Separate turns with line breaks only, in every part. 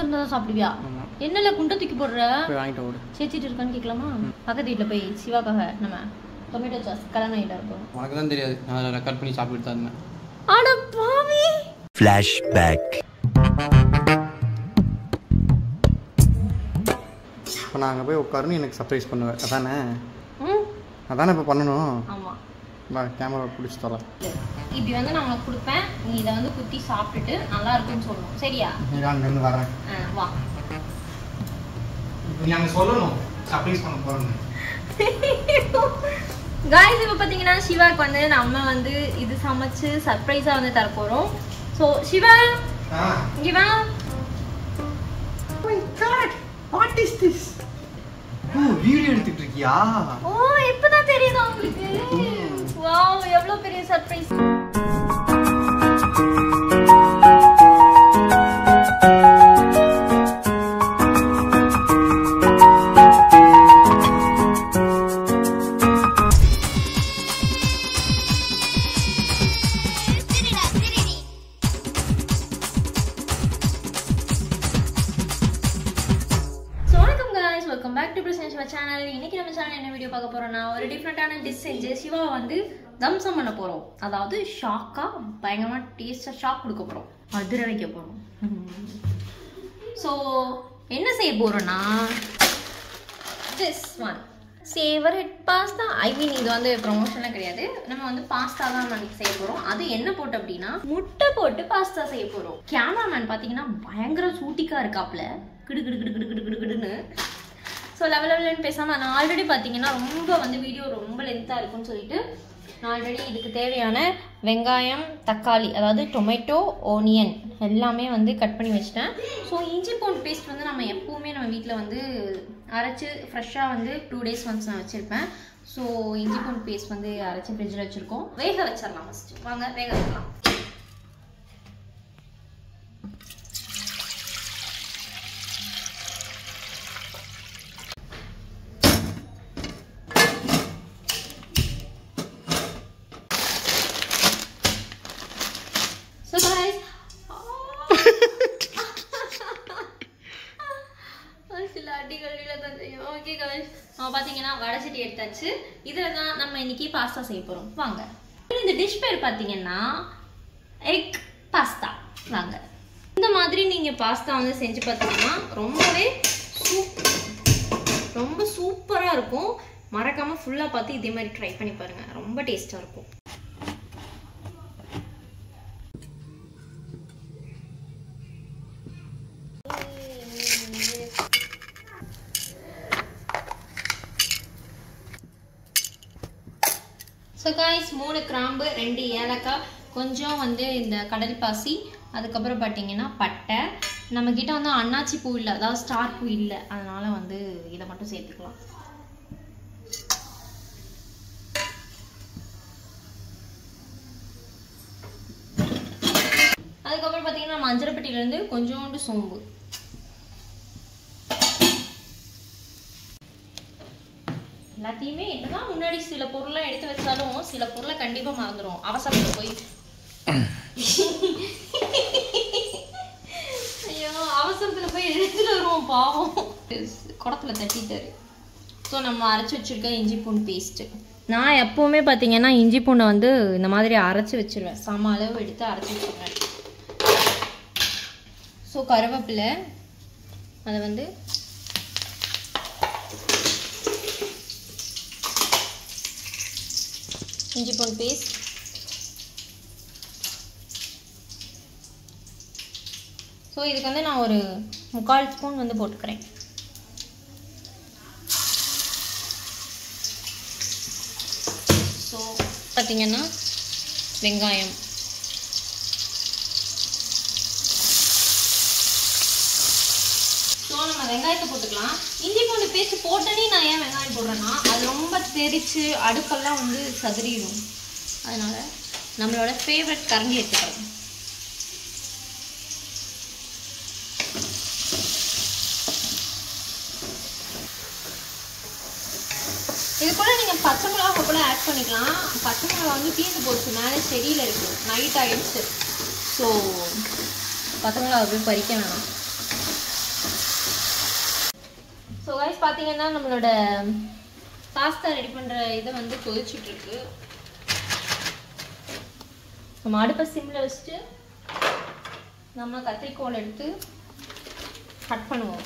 இருந்தா தான் சாப்பிடுவியா. என்னல குண்டை தூக்கி போடுற?
போய் வாங்கிட்டு ஓடு.
சேச்சிட்டு இருக்கான்னு கேட்கலாமா பக்கத்து வீட்டில் போய் சிவாக்காக நம்ம டொமேட்டோ சாஸ் கல்யாணம் ஆகிட்டா இருக்கும்.
உனக்கு தான் தெரியாது. நான் அதை ரெக்கார்ட் பண்ணி சாப்பிட்டு தான் இருந்தேன்.
அட பாவி!
Flashback.
இப்போ நான் அங்கே போய் உட்காருன்னு எனக்கு சர்ப்ரைஸ் பண்ணுவேன். அதானே?
ம்.
அதானே இப்போ பண்ணணும்?
ஆமாம்
வா கேமரா பிடிச்சி தரேன்.
இப்படி வந்து நான் உனக்கு கொடுப்பேன். நீ இதை வந்து குத்தி சாப்பிட்டுட்டு நல்லா இருக்குன்னு சொல்லணும். சரியா?
நீ அங்கேருந்து வரேன்.
வா.
நீ அங்கே சொல்லணும். சர்ப்ரைஸ் பண்ண போகிறேன்னு
காய்ஸ் இப்போ பார்த்தீங்கன்னா சிவாக்கு வந்து நம்ம வந்து இது சமைச்சு சர்ப்ரைஸாக வந்து தர போகிறோம் ஸோ சிவா
ஆ.
இங்கே வா.
What is this O video எடுத்துட்டு இருக்கியா?
ஓ இப்பதான் தெரியுதா உங்களுக்கு? வாவ் எவ்வளவு பெரிய சர்ப்ரைஸ் அதாவது ஷாக்காக பயங்கரமாக டேஸ்ட்டாக ஷாக் கொடுக்க போகிறோம் அதிர வைக்க போகிறோம் ஸோ என்ன செய்ய போகிறோன்னா this one favourite pasta I mean இது வந்து ப்ரொமோஷன்லாம் கிடையாது. நம்ம வந்து பாஸ்தா தான் நாளைக்கு செய்ய போகிறோம் அது என்ன போட்டு அப்படின்னா முட்டை போட்டு பாஸ்தா செய்ய போகிறோம் கேமராமேன் பார்த்தீங்கன்னா பயங்கர சூட்டிக்காக இருக்காப்புல. கிடு கிடு கிடு கிடு கிடு கிடு கிடுன்னு. ஸோ லெவல் லெவலுன்னு பேசாமல் நான் ஆல்ரெடி பார்த்தீங்கன்னா ரொம்ப வந்து வீடியோ ரொம்ப லென்த்தாக இருக்கும்னு சொல்லிட்டு நான் ஆல்ரெடி இதுக்கு தேவையான வெங்காயம் தக்காளி அதாவது டொமேட்டோ ஓனியன் எல்லாமே வந்து கட் பண்ணி வச்சிட்டேன். ஸோ இஞ்சி பூண்டு பேஸ்ட் வந்து நம்ம எப்பவுமே நம்ம வீட்டில் வந்து அரைச்சி ஃப்ரெஷ்ஷாக வந்து டூ டேஸ் ஒன்ஸ் நான் வச்சுருப்பேன். ஸோ இஞ்சி பூண்டு பேஸ்ட் வந்து அரைச்சி ஃப்ரிட்ஜில் வச்சுருக்கோம். வேக வச்சிடலாம் ஃபஸ்ட்டு வாங்க வேக வைக்கலாம் ஸோ guys சில அடிகளில் தான் செய்யும் ஓகே கவேஷ் நம்ம பார்த்தீங்கன்னா வடச்சட்டி எடுத்தாச்சு இதில் தான் நம்ம இன்னைக்கு பாஸ்தா செய்ய போகிறோம் வாங்க. இந்த டிஷ் பேர் பார்த்தீங்கன்னா எக் பாஸ்தா வாங்க. இந்த மாதிரி நீங்கள் பாஸ்தா வந்து செஞ்சு பார்த்தீங்கன்னா ரொம்பவே சூப் ரொம்ப சூப்பராக இருக்கும். மறக்காமல் ஃபுல்லாக பார்த்து இதே மாதிரி ட்ரை பண்ணி பாருங்கள் ரொம்ப டேஸ்ட்டாக இருக்கும் ஸோ காய்ஸ் மூணு கிராம்பு ரெண்டு ஏலக்காய் கொஞ்சம் வந்து இந்த கடல் பாசி அதுக்கப்புறம் பார்த்தீங்கன்னா பட்டை. நம்மக்கிட்ட வந்து அன்னாச்சி பூ இல்லை அதாவது ஸ்டார் பூ இல்லை. அதனால் வந்து இதை மட்டும் சேர்த்துக்கலாம். அதுக்கப்புறம் பார்த்தீங்கன்னா மஞ்சள்பட்டியிலேருந்து கொஞ்சோண்டு சோம்பு. எல்லாத்தையுமே என்னதான் முன்னாடி சில பொருள்லாம் எடுத்து வச்சாலும் சில பொருளை கண்டிப்பா மறந்துடும் அவசரத்துல போய். ஐயோ அவசரத்துல போய் எடுத்துட்டு வருவோம் பாவம். குடத்துல தட்டிட்டாரு. ஸோ நம்ம அரைச்சி வச்சிருக்க இஞ்சி பூண்டு பேஸ்ட்டு நான் எப்போவுமே பார்த்தீங்கன்னா இஞ்சி பூண்டை வந்து இந்த மாதிரி அரைச்சி வச்சிருவேன். சம அளவு எடுத்து அரைச்சி வச்சிருவேன். ஸோ கருவேப்பிலை அதை வந்து இஞ்சி பூண்டு பேஸ்ட் ஸோ இதுக்கு வந்து நான் ஒரு முக்கால் ஸ்பூன் வந்து போட்டுக்கிறேன். ஸோ பார்த்தீங்கன்னா வெங்காயம் ஸோ நம்ம வெங்காயத்தை போட்டுக்கலாம். இஞ்சி பூண்டு பேஸ்ட் போட்டனே நான் ஏன் வெங்காயம் போடுறேன்னா அது ரொம்ப தெரித்து அடுப்பெல்லாம் வந்து சதுரிடும். அதனால் நம்மளோட ஃபேவரட் கரண்டி எடுத்துக்கிறோம் இது கூட நீங்கள் பச்சை மிளகா கூட ஆட் பண்ணிக்கலாம். பச்சை மிளகா வந்து தீர்ந்து போச்சு மேலே செடியில் இருக்குது நைட் ஆகிடுச்சு ஸோ பச்சை மிளகா போய் பறிக்க வேணாம். பார்த்தீங்கன்னா நம்மளோட பாஸ்தா ரெடி பண்ணுற இதை வந்து கொதிச்சுட்டு இருக்கு நம்ம அடுப்பை சிம்மில் வச்சுட்டு நம்ம கத்திரிக்கோல் எடுத்து கட் பண்ணுவோம்.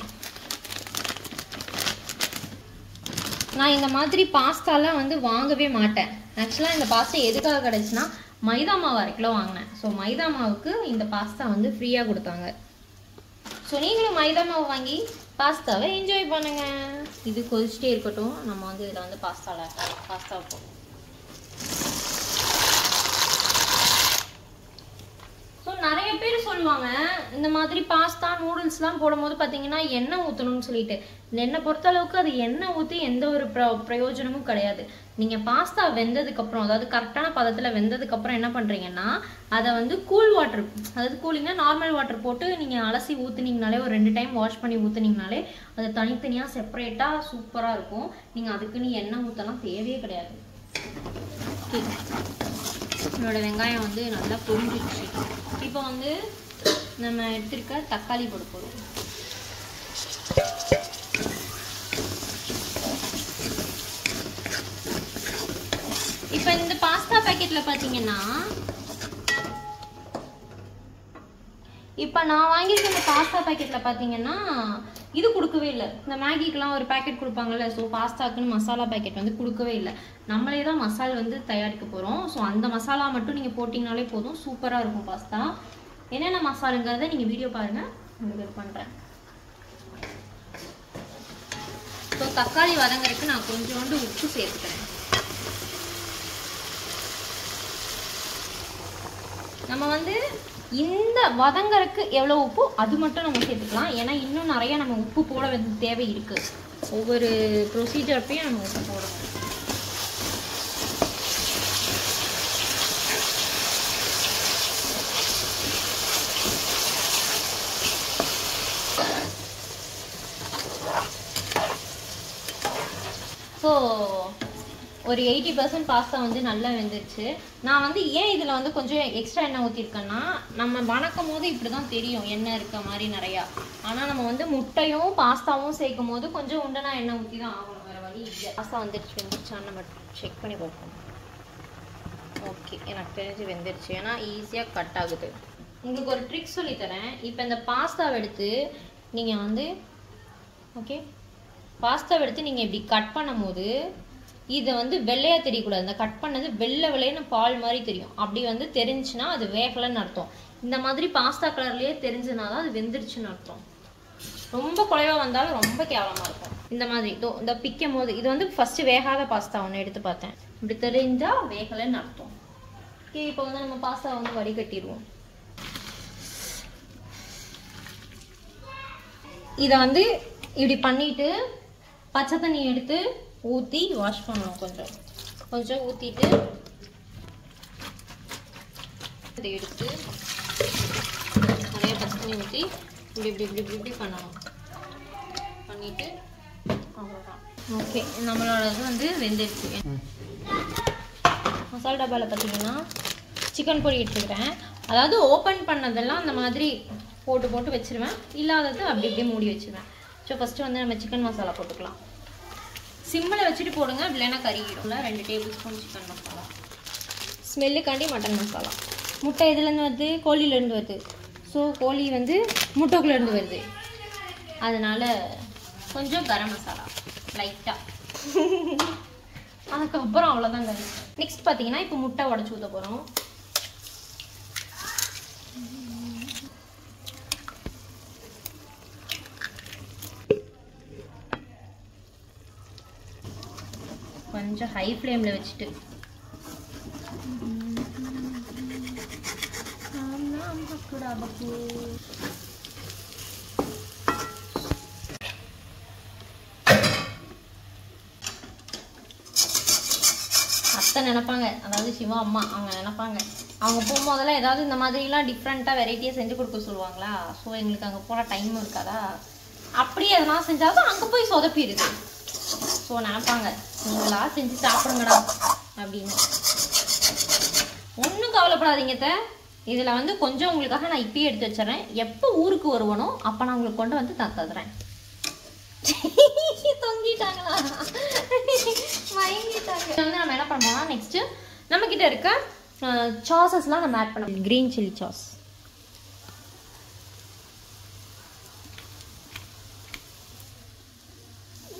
நான் இந்த மாதிரி பாஸ்தாலாம் வந்து வாங்கவே மாட்டேன். ஆக்சுவலாக இந்த பாஸ்தா எதுக்காக கிடச்சுன்னா மைதா மாவு அரை கிலோ வாங்கினேன். ஸோ மைதா மாவுக்கு இந்த பாஸ்தா வந்து ஃப்ரீயாக கொடுத்தாங்க. ஸோ நீங்களும் மைதா மாவு வாங்கி பாஸ்தாவை என்ஜாய் பண்ணுங்கள் இது கொதிச்சிட்டே இருக்கட்டும். நம்ம வந்து இதில் வந்து பாஸ்தாவில் பாஸ்தா போடுவோம் ஸோ சொல்லுவாங்க இந்த மாதிரி பாஸ்தா நூடுல்ஸ்லாம் போடும்போது பார்த்தீங்கன்னா எண்ணெய் ஊற்றணும்னு சொல்லிட்டு. என்னை பொறுத்த அளவுக்கு அது எண்ணெய் ஊற்றி எந்த ஒரு ப்ர பிரயோஜனமும் கிடையாது. நீங்கள் பாஸ்தா வெந்ததுக்கப்புறம் அதாவது கரெக்டான பதத்தில் வெந்ததுக்கப்புறம் என்ன பண்ணுறீங்கன்னா அதை வந்து கூல் வாட்டர் அதாவது கூலிங்னா நார்மல் வாட்டர் போட்டு நீங்கள் அலசி ஊற்றுனீங்கனாலே ஒரு ரெண்டு டைம் வாஷ் பண்ணி ஊற்றுனீங்கனாலே அது தனித்தனியாக செப்பரேட்டாக சூப்பராக இருக்கும். நீங்கள் அதுக்குன்னு எண்ணெய் ஊற்றலாம் தேவையே கிடையாது. என்னோட வெங்காயம் வந்து நல்லா பொரிஞ்சிடுச்சு இப்போ வந்து நம்ம எடுத்திருக்க தக்காளி போட போகிறோம் இப்போ இந்த பாஸ்தா பேக்கெட்டில் பார்த்தீங்கன்னா இப்போ நான் வாங்கியிருக்க இந்த பாஸ்தா பேக்கெட்டில் பார்த்தீங்கன்னா இது கொடுக்கவே இல்லை. இந்த மேகிக்கெலாம் ஒரு பாக்கெட் கொடுப்பாங்கல்ல ஸோ பாஸ்தாக்குன்னு மசாலா பாக்கெட் வந்து கொடுக்கவே இல்லை. நம்மளே தான் மசால் வந்து தயாரிக்க போகிறோம் ஸோ அந்த மசாலா மட்டும் நீங்கள் போட்டிங்கனாலே போதும். சூப்பராக இருக்கும் பாஸ்தா. என்னென்ன மசாலுங்கிறத நீங்கள் வீடியோ பாருங்கள் உங்களுக்கு இது பண்ணுறேன் ஸோ தக்காளி வதங்கிறதுக்கு நான் கொஞ்சோண்டு உப்பு சேர்த்துக்கிறேன். நம்ம வந்து இந்த வதங்கறக்கு எவ்வளோ உப்பு அது மட்டும் நம்ம சேர்த்துக்கலாம். ஏன்னா இன்னும் நிறைய நம்ம உப்பு போட வந்து தேவை இருக்குது ஒவ்வொரு ப்ரொசீஜர்ப்பையும் நம்ம உப்பு போடணும் ஸோ ஒரு எயிட்டி பர்சன்ட் பாஸ்தா வந்து நல்லா வெந்துருச்சு. நான் வந்து ஏன் இதில் வந்து கொஞ்சம் எக்ஸ்ட்ரா எண்ணெய் ஊற்றிருக்கேன்னா நம்ம வணக்கும் போது இப்படி தான் தெரியும் எண்ணெய் இருக்க மாதிரி நிறையா. ஆனால் நம்ம வந்து முட்டையும் பாஸ்தாவும் சேர்க்கும் போது கொஞ்சம் உண்டனா எண்ணெய் ஊற்றி தான் ஆகணும் வேறு வழி இல்லை. பாஸ்தா வந்துருச்சு வெந்துருச்சான்னு நம்ம செக் பண்ணி பார்ப்போம். ஓகே எனக்கு தெரிஞ்சு வெந்துருச்சு. ஏன்னா ஈஸியாக கட் ஆகுது. உங்களுக்கு ஒரு ட்ரிக் சொல்லித்தரேன் இப்போ இந்த பாஸ்தாவை எடுத்து நீங்கள் வந்து ஓகே பாஸ்தாவை எடுத்து நீங்கள் இப்படி கட் பண்ணும்போது இதை வந்து வெள்ளையாக தெரியக்கூடாது. இந்த கட் பண்ணது வெள்ளை வெள்ளையன்னு பால் மாதிரி தெரியும். அப்படி வந்து தெரிஞ்சுன்னா அது வேகலைன்னு அர்த்தம். இந்த மாதிரி பாஸ்தா கலர்லேயே தெரிஞ்சுனா தான் அது வெந்துருச்சுன்னு அர்த்தம். ரொம்ப குறைவாக வந்தாலும் ரொம்ப கேவலமாக இருக்கும். இந்த மாதிரி இதோ இந்த பிக்கும் போது இது வந்து ஃபஸ்ட்டு வேகாத பாஸ்தா ஒன்று எடுத்து பார்த்தேன். இப்படி தெரிஞ்சால் வேகலைன்னு அர்த்தம். ஓகே இப்போ வந்து நம்ம பாஸ்தா வந்து வடிகட்டிடுவோம். இதை வந்து இப்படி பண்ணிட்டு பச்சை தண்ணி எடுத்து ஊற்றி வாஷ் பண்ணணும் கொஞ்சம். கொஞ்சம் ஊற்றிட்டு இதை எடுத்து நிறைய பச்சை தண்ணி ஊற்றி இப்படி இப்படி இப்படி இப்படி இப்படி பண்ணணும். பண்ணிட்டு அவ்வளோதான் ஓகே நம்மளோட இது வந்து வெந்துருச்சு. மசாலா டப்பாவில் பார்த்தீங்கன்னா சிக்கன் பொடி எடுத்துக்கிறேன். அதாவது ஓப்பன் பண்ணதெல்லாம் அந்த மாதிரி போட்டு போட்டு வச்சிருவேன். இல்லாதது அப்படி இப்படி மூடி வச்சுருவேன். ஸோ ஃபஸ்ட்டு வந்து நம்ம சிக்கன் மசாலா போட்டுக்கலாம். சிம்மில் வச்சுட்டு போடுங்க இல்லைன்னா கறிக்கிடும்ல ரெண்டு டேபிள் ஸ்பூன் சிக்கன் மசாலா. ஸ்மெல்லுக்காண்டி மட்டன் மசாலா. முட்டை எதுலேருந்து வருது கோழிலேருந்து வருது. ஸோ கோழி வந்து முட்டைக்குள்ளேருந்து வருது. அதனால கொஞ்சம் கரம் மசாலா லைட்டாக அதுக்கப்புறம் அவ்வளோதான் கறி நெக்ஸ்ட் பார்த்தீங்கன்னா இப்போ முட்டை உடச்சி ஊற்ற போகிறோம் கொஞ்சம் ஹை ஃப்ளேமில் வச்சுட்டு. அத்தை நினைப்பாங்க. அதாவது சிவா அம்மா அவங்க நினைப்பாங்க. அவங்க போகும்போதெல்லாம் ஏதாவது இந்த மாதிரிலாம் டிஃப்ரெண்ட்டாக வெரைட்டியாக செஞ்சு கொடுக்க சொல்லுவாங்களா? ஸோ எங்களுக்கு அங்கே போகிற டைம் இருக்காதா? அப்படியே எதனா செஞ்சாலும் அங்கே போய் சொதப்பிடுது. ஸோ நினைப்பாங்க. நீங்களா செஞ்சு சாப்பிடுங்கடா அப்படின்னு. ஒன்றும் கவலைப்படாதீங்க இதில் வந்து கொஞ்சம் உங்களுக்காக நான் இப்பயே எடுத்து வச்சிடறேன். எப்போ ஊருக்கு வருவனோ அப்போ நான் உங்களுக்கு கொண்டு வந்து நான் தந்துடுறேன். தொங்கிட்டாங்களா? மயங்கிட்டாங்க. வந்து நம்ம என்ன பண்ணுவோம்னா நெக்ஸ்ட்டு நம்மக்கிட்ட இருக்க சாசஸ்லாம் நம்ம ஆட் பண்ண க்ரீன் சில்லி சாஸ்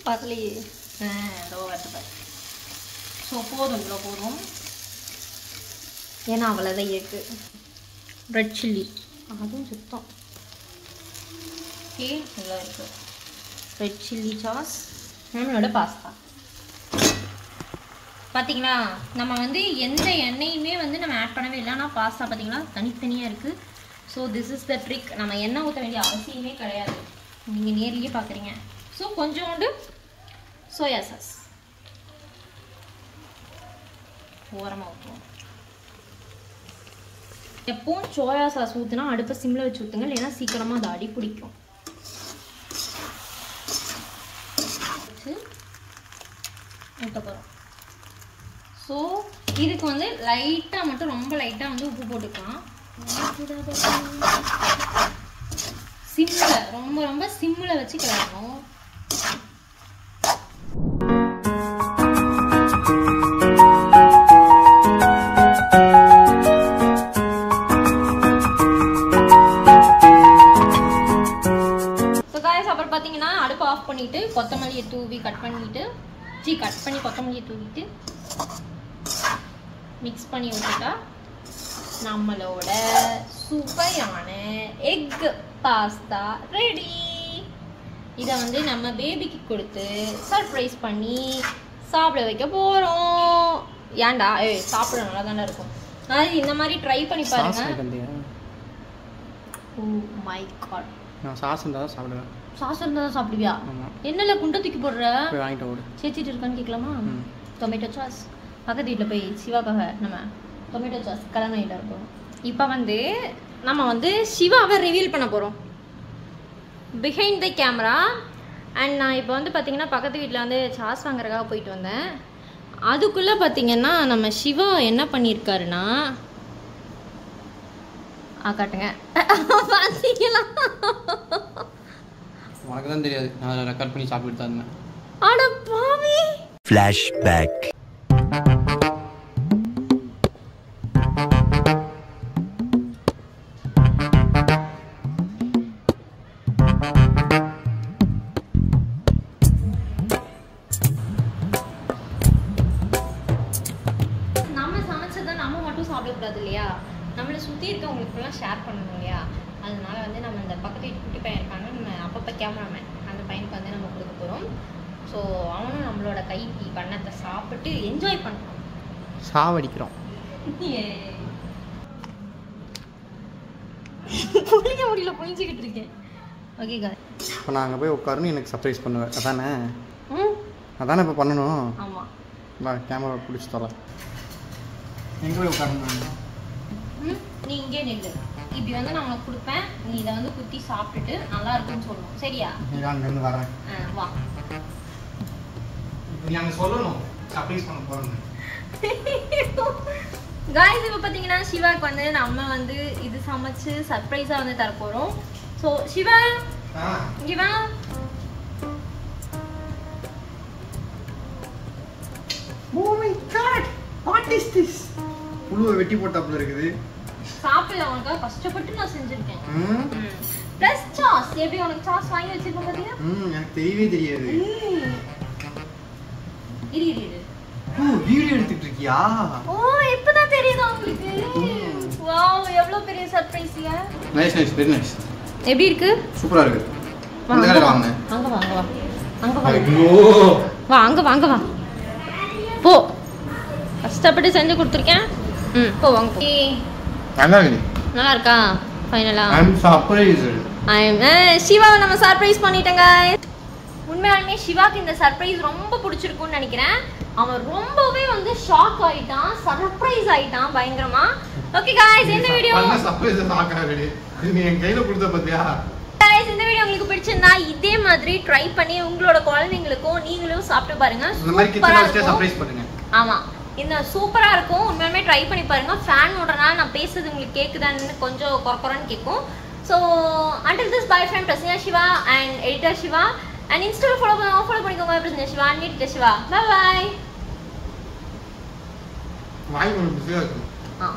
பரலையே இதோ வருது ஸோ போதும் இவ்வளோ போதும். ஏன்னா அவ்வளோதான் இருக்கு. ரெட் சில்லி அதுவும் சுத்தம். ஓகே இவ்வளோ இருக்கு. ரெட் சில்லி சாஸ் நம்மளோட பாஸ்தா பார்த்தீங்களா நம்ம வந்து எந்த எண்ணெயுமே வந்து நம்ம ஆட் பண்ணவே இல்லை. ஆனால் பாஸ்தா பார்த்தீங்களா தனித்தனியாக இருக்குது so this is the trick நம்ம எண்ணெய் ஊற்ற வேண்டிய அவசியமே கிடையாது. நீங்கள் நேர்லேயே பார்க்குறீங்க ஸோ கொஞ்சோண்டு சோயா சாஸ் ஓரமாக ஊற்றுவோம் எப்பவும் சோயா சாஸ் ஊற்றுனா அடுப்பை சிம்மில் வச்சு ஊற்றுங்க இல்லைன்னா சீக்கிரமாக அது அடி பிடிக்கும். ஊற்ற போகிறோம் ஸோ இதுக்கு வந்து லைட்டாக மட்டும் ரொம்ப லைட்டாக வந்து உப்பு போட்டுக்கலாம். சிம்மில் ரொம்ப ரொம்ப சிம்மில் வச்சு கிளறணும். ஜி கட் பண்ணி கொத்தமல்லியை தூவிட்டு மிக்ஸ் பண்ணி விட்டுட்டா நம்மளோட சுவையான எக் பாஸ்தா ரெடி இதை வந்து நம்ம பேபிக்கு கொடுத்து சர்ப்ரைஸ் பண்ணி சாப்பிட வைக்க போகிறோம் ஏன்டா? ஏய் சாப்பிட நல்லா தானே இருக்கும். அதாவது இந்த மாதிரி ட்ரை பண்ணி பாருங்க. ஓ மை காட்
நான் சாஸ் இருந்தால் தான் சாப்பிடுவேன்.
சாஸ் இருந்தால் தான் சாப்பிடுவியா? என்னல குண்டை தூக்கி போடுற?
வாங்கிட்டு ஓடு.
சேச்சிட்டு இருக்கான்னு கேட்கலாமா. டொமேட்டோ சாஸ் பக்கத்து வீட்டில் போய் சிவாக்காக நம்ம டொமேட்டோ சாஸ் கல்யாணம் ஆகிட்டு இருக்கோம். இப்போ வந்து நம்ம வந்து சிவாவை ரிவீல் பண்ண போகிறோம் பிஹைண்ட் த கேமரா அண்ட் நான் இப்போ வந்து பார்த்தீங்கன்னா பக்கத்து வீட்டில் வந்து சாஸ் வாங்குறதுக்காக போயிட்டு வந்தேன். அதுக்குள்ளே பார்த்தீங்கன்னா நம்ம சிவா என்ன பண்ணியிருக்காருன்னா ஆ காட்டுங்க. பார்த்தீங்களா
உனக்கு தான் தெரியாது. நான் ரெக்கார்ட் பண்ணி சாப்பிட்டு தான் இருந்தேன்.
அட பாவி!
Flashback.
நம்ம சமைச்சதை நம்ம மட்டும் சாப்பிடக்கூடாது இல்லையா? நம்மளை சுற்றி இருக்கவங்களுக்குலாம் ஷேர் பண்ணணும் இல்லையா? அதனால வந்து நம்ம இந்த பக்கத்து வீட்டு குட்டி பையன் இருக்காங்க அப்பப்போ கேமராமேன் அந்த பையனுக்கு வந்து நம்ம கொடுக்க போகிறோம் ஸோ அவனும் நம்மளோட கைக்கு பண்ணத்தை சாப்பிட்டு என்ஜாய் பண்ணுறான்
சாவடிக்கிறோம்.
புளிக்க முடியல புளிஞ்சிக்கிட்டு இருக்கேன். ஓகே கா
இப்போ நான் அங்கே போய் உட்காருன்னு எனக்கு சர்ப்ரைஸ் பண்ணுவேன். அதானே?
ம்?
அதானே இப்போ பண்ணணும்?
ஆமாம்
வா கேமரா பிடிச்சி தர எங்கே போய் உட்காரணும்
நீ இங்கே நில்லு. இப்படி வந்து நான் உனக்கு கொடுப்பேன். நீ இதை வந்து குத்தி சாப்பிட்டுட்டு நல்லா இருக்குன்னு சொல்லணும். சரியா?
நீ அங்கேருந்து வரேன்.
வா.
நீ அங்கே சொல்லணும். சர்ப்ரைஸ் பண்ண போகிறேன்னு
காய்ஸ் இப்போ பார்த்தீங்கன்னா சிவாக்கு வந்து நம்ம வந்து இது சமைச்சு சர்ப்ரைஸாக வந்து தர போகிறோம் ஸோ சிவா வா.
ஓ my God what is this புழுவை வெட்டி போட்டாப்புல இருக்குது.
சாப்பிடல உனக்காக கஷ்டப்பட்டு நான் செஞ்சுருக்கேன்.
ம்.
ப்ளஸ் சாஸ் எப்படி உனக்கு சாஸ் வாங்கி வச்சிருக்கேன் பார்த்தீங்க
ம் எனக்கு தெரியவே தெரியாது.
இரு இரு இரு.
ஓ வீடியோ எடுத்துட்டு இருக்கியா?
ஓ இப்பதான் தெரியுதா உங்களுக்கு. வாவ் எவ்வளவு பெரிய சர்ப்ரைஸ்ல
நைஸ் நைஸ் வெரி நைஸ்
எப்படி இருக்கு?
சூப்பரா இருக்கு.
அங்க
கடையில்
வா.
வாங்கினேன்
அங்க வா அங்க வா. அங்க வா.
ஐயோ.
வா அங்க வாங்க வா. போ. கஷ்டப்பட்டு செஞ்சு கொடுத்துருக்கேன். ம் போ வாங்க போ.
நல்லா
இருக்கா ஃபைனலா
ஐ அம்
சிவாவை நம்ம சர்ப்ரைஸ் பண்ணிட்டேங்க. உண்மையாலுமே சிவாக்கு இந்த சர்ப்ரைஸ் ரொம்ப பிடிச்சிருக்கும்னு நினைக்கிறேன். அவன் ரொம்பவே வந்து ஷாக் ஆயிட்டான் சர்ப்ரைஸ் ஆயிட்டான் பயங்கரமா. ஓகே காய்ஸ் இந்த வீடியோ
சர்ப்ரைஸ் ஆக்காது இது நீ என் கையில கொடுத்த பாத்தியா?
காய்ஸ் இந்த வீடியோ உங்களுக்கு பிடிச்சிருந்தா இதே மாதிரி ட்ரை பண்ணி உங்களோட குழந்தைங்களுக்கும் நீங்களும் சாப்பிட்டு பாருங்க.
இந்த மாதிரி
சூப்பரா
கிச்சன் வச்சே
இருக்கும்.
சர்ப்ரைஸ் பண்ணுங்க.
ஆமா. இந்த சூப்பரா இருக்கும். உண்மையுமே ட்ரை பண்ணி பாருங்க. ஃபேன் ஓடுறனால நான் பேசுறது உங்களுக்கு கேக்குதான்னு கொஞ்சம் குறக்குறன்னு கேட்கும் so until this by friend Prasanna Siva and editor Siva. And இன்ஸ்டால ஃபாலோ பண்ணுங்க ஃபாலோ பண்ணிக்கோங்க பிரசன்ன சிவா. நீட் சிவா. பை பாய்
இருக்கும்
ஆ.